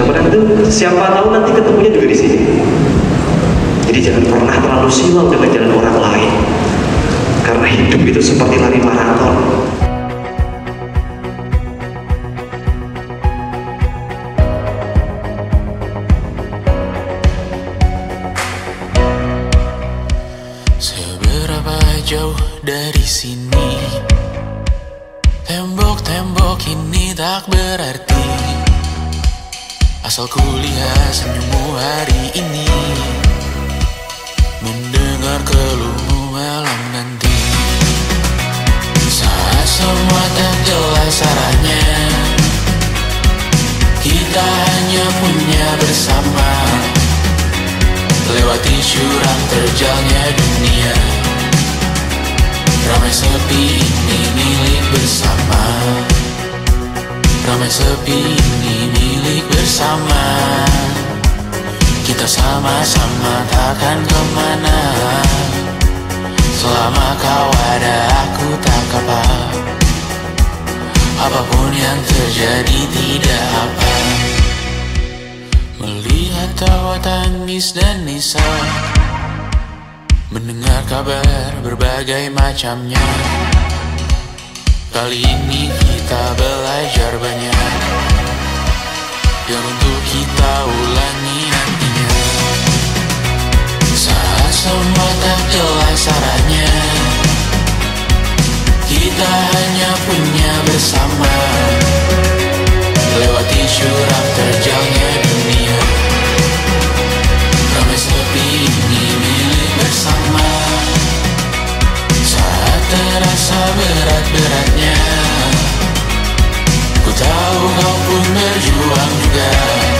Siapa tahu siapa tahu nanti ketemunya juga di sini. Jadi jangan pernah terlalu silau dengan jalan orang lain. Karena hidup itu seperti lari maraton. Seberapa jauh dari sini Tembok-tembok ini tak berarti Asal kulihat senyummu hari ini. Mendengar keluhmu malam nanti. Saat semua tak jelas arahnya. Kita hanya punya bersama. Lewati jurang terjalnya dunia. Ramai sepi ini milik bersama. Ramai sepi ini milik bersama. Kita sama-sama takkan ke mana. Selama kau ada aku tak apa Apa pun yang terjadi tidak apa. Melihat tawa tangis dan nisa Mendengar kabar berbagai macamnya. Kali ini kita belajar ulangi nantinya Saat semua tak Kita hanya punya bersama. Lewati jurang terjalnya dunia. Ramai sepi ini milik bersama. Saat terasa berat-beratnya Ku tahu kau pun berjuang juga